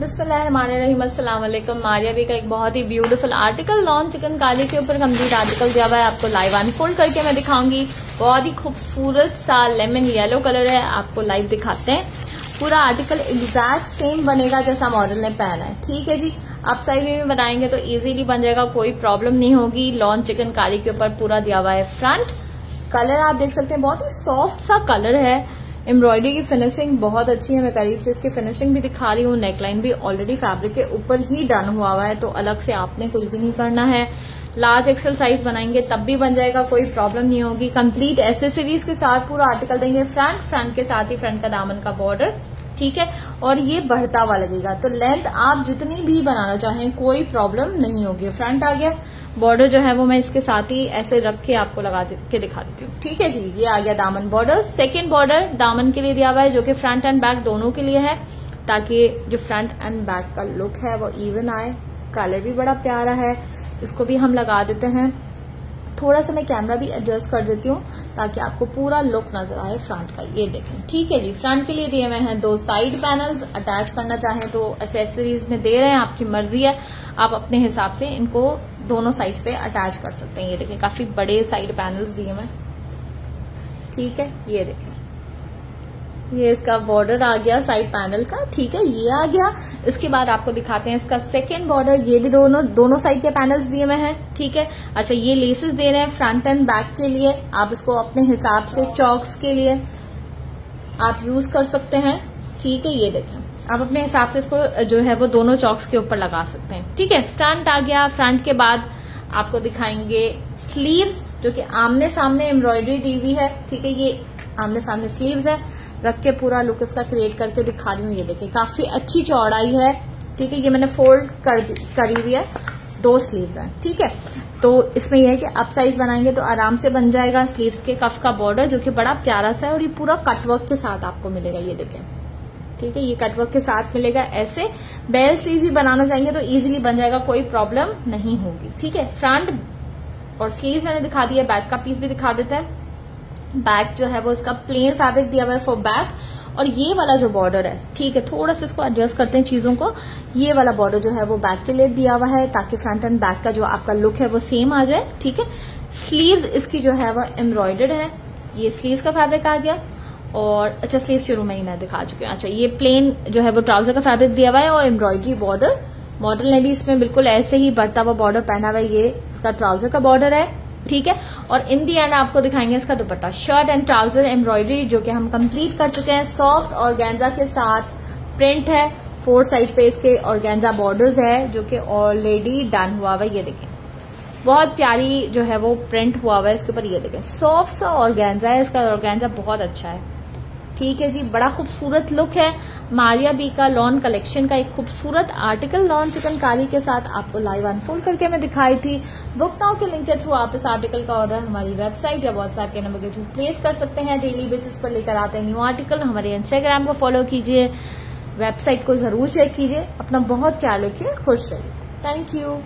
वालेकुम मारिया भी का एक बहुत ही ब्यूटीफुल आर्टिकल लॉन्च चिकनकारी के ऊपर कंप्लीट आर्टिकल दिया हुआ है, आपको लाइव अनफोल्ड करके मैं दिखाऊँगी। बहुत ही खूबसूरत सा लेमन येलो कलर है, आपको लाइव दिखाते हैं। पूरा आर्टिकल एग्जैक्ट सेम बनेगा जैसा मॉडल ने पहना है। ठीक है जी, आप साइड में बनाएँगे तो इजीली बन जाएगा, कोई प्रॉब्लम नहीं होगी। लॉन्च चिकनकारी के ऊपर पूरा दिया हुआ है फ्रंट कलर आप देख सकते हैं, बहुत ही सॉफ्ट सा कलर है। एम्ब्रॉयडरी की फिनिशिंग बहुत अच्छी है, मैं करीब से इसकी फिनिशिंग भी दिखा रही हूँ। नेकलाइन भी ऑलरेडी फैब्रिक के ऊपर ही डन हुआ हुआ है तो अलग से आपने कुछ भी नहीं करना है। लार्ज एक्सल साइज़ बनाएँगे, तब भी बन जाएगा, कोई प्रॉब्लम नहीं होगी। कंप्लीट एसेसरीज के साथ पूरा आर्टिकल देंगे फ्रंट फ्रंट के साथ ही फ्रंट का दामन का बॉर्डर ठीक है? और ये बढ़ता हुआ लगेगा। तो लेंथ आप जितनी भी बनाना चाहें, कोई प्रॉब्लम नहीं होगी। फ्रंट आ गया बॉर्डर जो है वो मैं इसके साथ ही ऐसे रख के आपको लगा के दिखा देती हूँ। ठीक है जी, ये आ गया दामन बॉर्डर। सेकेंड बॉर्डर दामन के लिए दिया हुआ है, जो कि फ्रंट एंड बैक दोनों के लिए है, ताकि जो फ्रंट एंड बैक का लुक है वो इवन आए। कलर भी बड़ा प्यारा है। इसको भी हम लगा देते हैं। थोड़ा सा मैं कैमरा भी एडजस्ट कर देती हूँ ताकि आपको पूरा लुक नज़र आए फ्रंट का। ये देखें। ठीक है जी फ्रंट के लिए दिए हुए हैं दो साइड पैनल्स अटैच करना चाहें तो एसेसरीज में दे रहे हैं, आपकी मर्ज़ी है। आप अपने हिसाब से इनको दोनों साइड पे अटैच कर सकते हैं। ये देखें, काफ़ी बड़े साइड पैनल्स दिए हुए ठीक है, ये देखें। ये इसका बॉर्डर आ गया साइड पैनल का। ठीक है, ये आ गया। इसके बाद आपको दिखाते हैं इसका सेकेंड बॉर्डर ये भी दोनों दोनों साइड के पैनल्स दिए हुए हैं, ठीक है? अच्छा ये लेसेस दे रहे हैं फ्रंट एंड बैक के लिए। आप इसको अपने हिसाब से चौक्स के लिए आप यूज़ कर सकते हैं, ठीक है? ये देखें। आप अपने हिसाब से इसको, जो है वो दोनों चौक्स के ऊपर लगा सकते हैं, ठीक है? फ्रंट आ गया फ्रंट के बाद आपको दिखाएँगे स्लीव्स जो कि आमने सामने एम्ब्रॉयडरी दी हुई है, ठीक है? ये आमने सामने स्लीव्स है। रख के पूरा लुक इसका क्रिएट करके दिखा रही हूँ, ये देखिए। काफ़ी अच्छी चौड़ाई है, ठीक है? ये मैंने फोल्ड कर करी हुई है। दो स्लीव्स हैं, ठीक है? तो इसमें यह है कि अप साइज़ बनाएँगे तो आराम से बन जाएगा स्लीव्स के कफ का बॉर्डर जो कि बड़ा प्यारा सा है और ये पूरा कटवर्क के साथ आपको मिलेगा, ये देखें। ठीक है? ये कटवर्क के साथ मिलेगा ऐसे। बेल स्लीव भी बनाना चाहेंगे तो इजीली बन जाएगा, कोई प्रॉब्लम नहीं होगी, ठीक है? फ्रंट और स्लीव मैंने दिखा दिया बैक का पीस भी दिखा देता है। बैक जो है वो इसका प्लेन फैब्रिक दिया हुआ है फॉर बैक और ये वाला जो बॉर्डर है, ठीक है, थोड़ा सा इसको एडजस्ट करते हैं चीज़ों को. ये वाला बॉर्डर जो है वो बैक के लिए दिया हुआ है ताकि फ्रंट एंड बैक का जो आपका लुक है वो सेम आ जाए, ठीक है. स्लीव्स इसकी जो है वो एम्ब्रॉयडर्ड है. ये स्लीव्स का फैब्रिक आ गया. और अच्छा स्लीव शुरू में ही मैं दिखा चुकी हूँ. अच्छा ये प्लेन जो है वो ट्राउज़र का फैब्रिक दिया हुआ है और एम्ब्रॉयडरी बॉर्डर मॉडल ने भी इसमें बिल्कुल ऐसे ही बढ़ता हुआ बॉर्डर पहना हुआ है. ये इसका ट्राउज़र का बॉर्डर है. ठीक है? और इन दी एंड आपको दिखाएँगे इसका dupatta. Shirt and trouser embroidery जो कि हम कंप्लीट कर चुके हैं। सॉफ्ट और गेंजा के साथ प्रिंट है। फोर साइड पे इसके और गेंजा बॉर्डर्स है, जो कि ऑलरेडी डन हुआ हुआ ये देखें। बहुत प्यारी जो है वो प्रिंट हुआ हुआ है इसके ऊपर। ये देखें। सॉफ्ट सा और है। इसका और बहुत अच्छा है। ठीक है जी, बड़ा खूबसूरत लुक है। मारिया बी का लॉन कलेक्शन का एक खूबसूरत आर्टिकल लॉन चिकनकारी के साथ आपको लाइव अनफोल्ड करके मैं दिखाई थी। बुक नाउ के लिंक के थ्रू आप इस आर्टिकल का ऑर्डर हमारी वेबसाइट या व्हाट्सएप के नंबर के थ्रू प्लेस कर सकते हैं। डेली बेसिस पर लेकर आते हैं न्यू आर्टिकल हमारे इंस्टाग्राम को फॉलो कीजिए। वेबसाइट को ज़रूर चेक कीजिए। अपना बहुत ख्याल रखिए खुश रहिए। Thank you